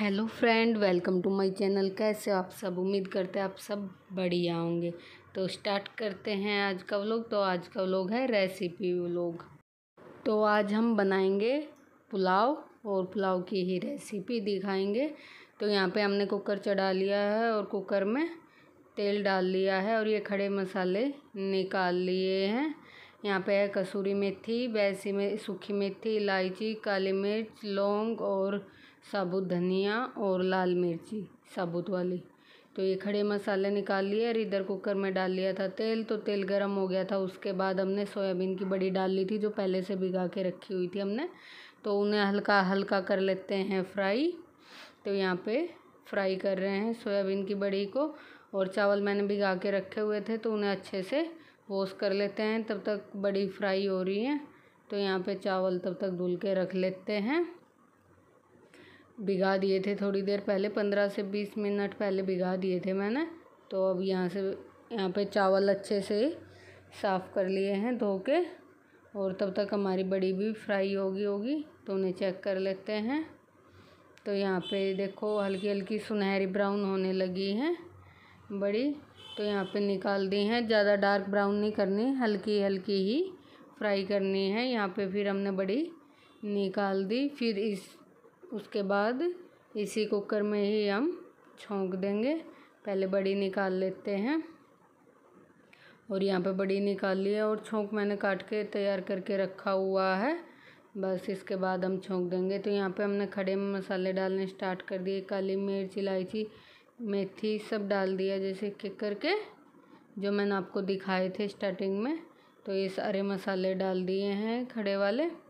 Hello friend, welcome to my channel. कैसे आप सब? उम्मीद करते हैं आप सब बढ़िया होंगे। तो स्टार्ट करते हैं आज का व्लॉग। तो आज का व्लॉग है रेसिपी व्लॉग। तो आज हम बनाएँगे पुलाव और पुलाव की ही रेसिपी दिखाएँगे। तो यहाँ पे हमने कुकर चढ़ा लिया है और कुकर में तेल डाल लिया है और ये खड़े मसाले निकाल लिए हैं। यहाँ पे है कसूरी मेथी, वैसी में, सूखी मेथी, इलायची, काली मिर्च, लौंग और साबुत धनिया और लाल मिर्ची, साबुत वाली। तो ये खड़े मसाले निकाल लिए और इधर कुकर में डाल लिया था तेल। तो तेल गर्म हो गया था, उसके बाद हमने सोयाबीन की बड़ी डाल ली थी जो पहले से भिगा के रखी हुई थी हमने। तो उन्हें हल्का हल्का कर लेते हैं फ्राई। तो यहाँ पे फ्राई कर रहे हैं सोयाबीन की बड़ी को। और चावल मैंने भिगा के रखे हुए थे तो उन्हें अच्छे से वॉश कर लेते हैं। तब तक बड़ी फ्राई हो रही है। तो यहाँ पे चावल तब तक धुल के रख लेते हैं। भिगा दिए थे थोड़ी देर पहले, पंद्रह से बीस मिनट पहले भिगा दिए थे मैंने। तो अब यहाँ से, यहाँ पे चावल अच्छे से साफ़ कर लिए हैं, धो के, और तब तक हमारी बड़ी भी फ्राई होगी होगी। तो उन्हें चेक कर लेते हैं। तो यहाँ पे देखो, हल्की हल्की सुनहरी ब्राउन होने लगी हैं बड़ी। तो यहाँ पे निकाल दी हैं। ज़्यादा डार्क ब्राउन नहीं करनी, हल्की हल्की ही फ्राई करनी है। यहाँ पे फिर हमने बड़ी निकाल दी। फिर इस उसके बाद इसी कुकर में ही हम छोंक देंगे। पहले बड़ी निकाल लेते हैं। और यहाँ पे बड़ी निकाल ली है और छोंक मैंने काट के तैयार करके रखा हुआ है। बस इसके बाद हम छोंक देंगे। तो यहाँ पे हमने खड़े में मसाले डालने स्टार्ट कर दिए। काली मिर्च, इलायची, मेथी सब डाल दिया जैसे कि करके, जो मैंने आपको दिखाए थे स्टार्टिंग में। तो ये सारे मसाले डाल दिए हैं खड़े वाले।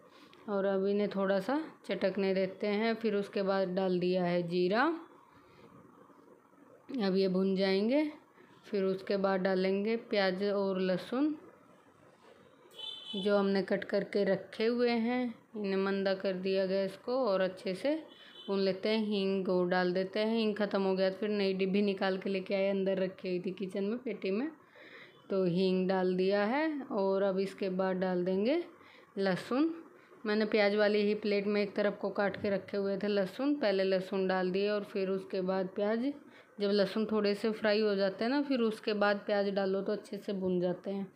और अब इन्हें थोड़ा सा चटकने देते हैं। फिर उसके बाद डाल दिया है जीरा। अब ये भुन जाएँगे। फिर उसके बाद डालेंगे प्याज और लहसुन, जो हमने कट करके रखे हुए हैं। इन्हें मंदा कर दिया गैस को और अच्छे से भून लेते हैं। हींग और डाल देते हैं। हींग ख़त्म हो गया। तो फिर नई डिब्बी निकाल के लेके आए, अंदर रखी हुई थी किचन में, पेटी में। तो हींग डाल दिया है और अब इसके बाद डाल देंगे लहसुन। मैंने प्याज वाली ही प्लेट में एक तरफ़ को काट के रखे हुए थे लहसुन, पहले लहसुन डाल दिए और फिर उसके बाद प्याज। जब लहसुन थोड़े से फ्राई हो जाते हैं ना, फिर उसके बाद प्याज डालो तो अच्छे से भुन जाते हैं।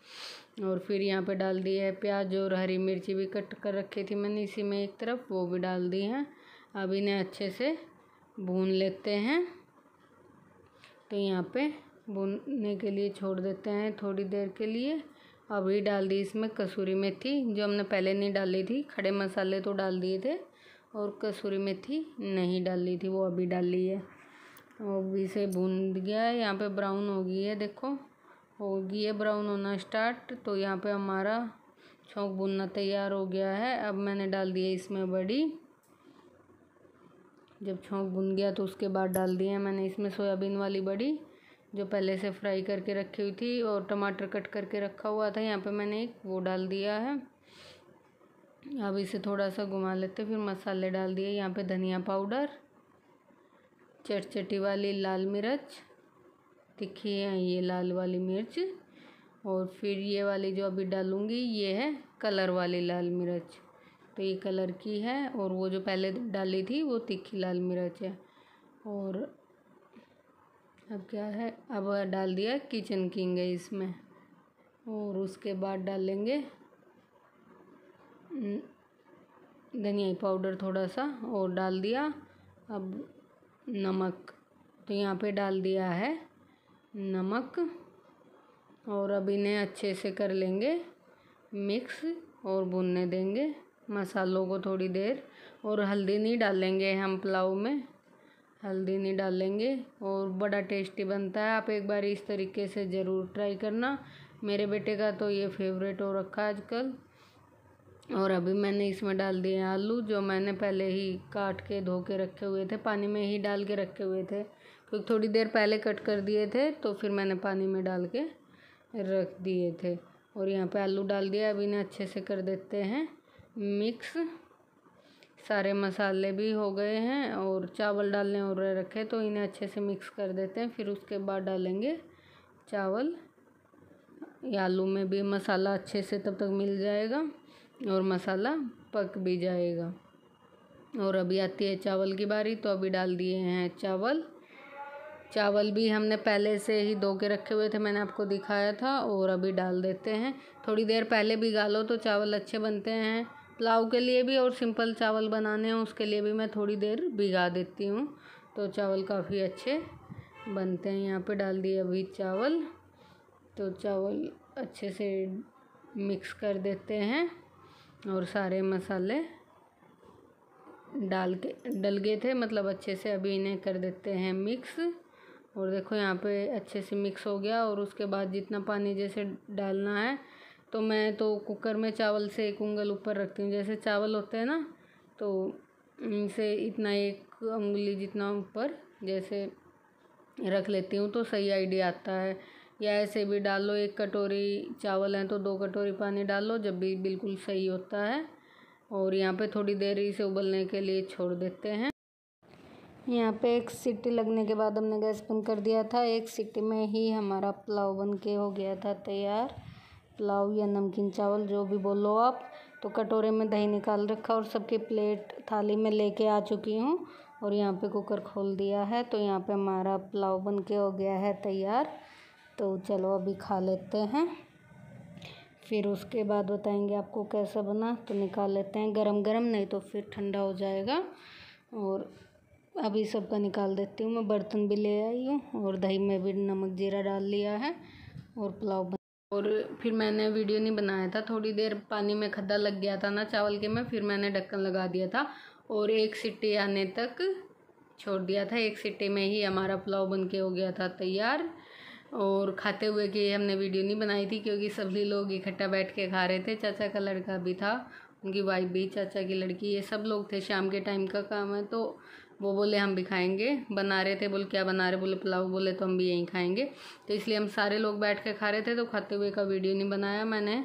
और फिर यहाँ पे डाल दिए है प्याज और हरी मिर्ची भी कट कर रखी थी मैंने, इसी में एक तरफ़ वो भी डाल दी हैं। अब इन्हें अच्छे से भून लेते हैं। तो यहाँ पे भूनने के लिए छोड़ देते हैं थोड़ी देर के लिए। अभी डाल दी इसमें कसूरी मेथी, जो हमने पहले नहीं डाली थी, खड़े मसाले तो डाल दिए थे, और कसूरी मेथी नहीं डाली थी, वो अभी डाल ली है। अभी इसे भून गया है, यहाँ पे ब्राउन हो गई है, देखो। हो गई है ब्राउन होना स्टार्ट तो यहाँ पे हमारा छोंक भुनना तैयार हो गया है। अब मैंने डाल दिया इसमें बड़ी। जब छोंक भुन गया तो उसके बाद डाल दिया मैंने इसमें सोयाबीन वाली बड़ी। जो पहले से फ्राई करके रखी हुई थी और टमाटर कट करके रखा हुआ था, यहाँ पे मैंने एक वो डाल दिया है। अब इसे थोड़ा सा घुमा लेते फिर मसाले डाल दिए। यहाँ पे धनिया पाउडर, चटचटी वाली लाल मिर्च तिखी है ये लाल वाली मिर्च, और फिर ये वाली जो अभी डालूँगी, ये है कलर वाली लाल मिर्च। तो ये कलर की है, और वो जो पहले डाली थी, वो तिखी लाल मिर्च है। और अब क्या है? अब डाल दिया किचन किंग है इसमें। और उसके बाद डालेंगे धनिया पाउडर थोड़ा सा और डाल दिया। अब नमक तो यहाँ पे डाल दिया है नमक। और अब इन्हें अच्छे से कर लेंगे मिक्स और भुनने देंगे। मसालों को थोड़ी देर और हल्दी नहीं डालेंगे हम पुलाव में। हल्दी नहीं डालेंगे और बड़ा टेस्टी बनता है। आप एक बार इस तरीके से ज़रूर ट्राई करना। मेरे बेटे का तो ये फेवरेट हो रखा है आजकल। और अभी मैंने इसमें डाल दिए आलू, जो मैंने पहले ही काट के, धो के रखे हुए थे। पानी में ही डाल के रखे हुए थे। क्योंकि थोड़ी देर पहले कट कर दिए थे तो फिर मैंने पानी में डाल के रख दिए थे। और यहाँ पे आलू डाल दिया। अभी इन्हें अच्छे से कर देते हैं मिक्स। सारे मसाले भी हो गए हैं और चावल डालने और रखे तो इन्हें अच्छे से मिक्स कर देते हैं। फिर उसके बाद डालेंगे चावल। आलू में भी मसाला अच्छे से तब तक मिल जाएगा और मसाला पक भी जाएगा। और अभी आती है चावल की बारी तो अभी डाल दिए हैं चावल। चावल भी हमने पहले से ही धो के रखे हुए थे, मैंने आपको दिखाया था, और अभी डाल देते हैं। थोड़ी देर पहले भी गालो तो चावल अच्छे बनते हैं। पुलाव के लिए भी और सिंपल चावल बनाने हैं, उसके लिए भी मैं थोड़ी देर भिगा देती हूँ। तो चावल काफ़ी अच्छे बनते हैं। यहाँ पे डाल दिए अभी चावल। तो चावल अच्छे से मिक्स कर देते हैं और सारे मसाले डाल के, डल गए थे। मतलब अच्छे से अभी इन्हें कर देते हैं मिक्स। और देखो यहाँ पे अच्छे से मिक्स हो गया और उसके बाद जितना पानी जैसे डालना है तो मैं तो कुकर में चावल से एक उंगल ऊपर रखती हूँ। जैसे चावल होते हैं ना तो इनसे इतना एक उंगली जितना ऊपर जैसे रख लेती हूँ तो सही आइडिया आता है। या ऐसे भी डाल लो एक कटोरी चावल हैं तो दो कटोरी पानी डाल लो जब भी बिल्कुल सही होता है। और यहाँ पे थोड़ी देर इसे उबलने के लिए छोड़ देते हैं। यहाँ पे एक सीटी लगने के बाद हमने गैस बंद कर दिया था। एक सीटी में ही हमारा पुलाव बन के हो गया था तैयार। पुलाव या नमकीन चावल जो भी बोलो आप तो कटोरे में दही निकाल रखा और सबकी प्लेट थाली में लेके आ चुकी हूँ और यहाँ पे कुकर खोल दिया है तो यहाँ पे हमारा पुलाव बन के हो गया है तैयार। तो चलो अभी खा लेते हैं। फिर उसके बाद बताएँगे आपको कैसा बना तो निकाल लेते हैं गरम गरम, नहीं तो फिर ठंडा हो जाएगा। और अभी सबका निकाल देती हूँ, मैं बर्तन भी ले आई हूँ और दही में भी नमक जीरा डाल लिया है और पुलाव बन और फिर मैंने वीडियो नहीं बनाया था। थोड़ी देर पानी में खद्दा लग गया था ना चावल के में, फिर मैंने ढक्कन लगा दिया था और एक सिट्टी आने तक छोड़ दिया था। एक सिट्टी में ही हमारा पुलाव बन के हो गया था तैयार। और खाते हुए की हमने वीडियो नहीं बनाई थी क्योंकि सभी लोग इकट्ठा बैठ के खा रहे थे। चाचा का लड़का भी था, उनकी वाइफ भी, चाचा की लड़की, ये सब लोग थे। शाम के टाइम का काम है तो वो बोले, हम भी खाएँगे। बना रहे थे, बोले, क्या बना रहे? बोले, पुलाव। बोले तो हम भी यहीं खाएँगे। तो इसलिए हम सारे लोग बैठ के खा रहे थे तो खाते हुए का वीडियो नहीं बनाया मैंने।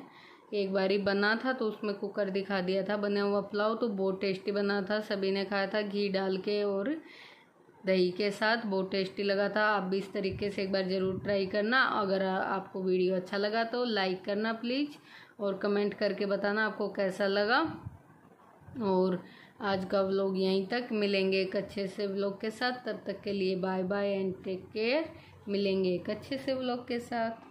एक बारी बना था तो उसमें कुकर दिखा दिया था, बने हुआ पुलाव तो बहुत टेस्टी बना था। सभी ने खाया था घी डाल के और दही के साथ, बहुत टेस्टी लगा था। आप भी इस तरीके से एक बार ज़रूर ट्राई करना। अगर आपको वीडियो अच्छा लगा तो लाइक करना प्लीज़, और कमेंट करके बताना आपको कैसा लगा। और आज का व्लॉग यहीं तक मिलेंगे एक अच्छे से व्लॉग के साथ? तब तक के लिए bye bye and take care मिलेंगे एक अच्छे से व्लॉग के साथ।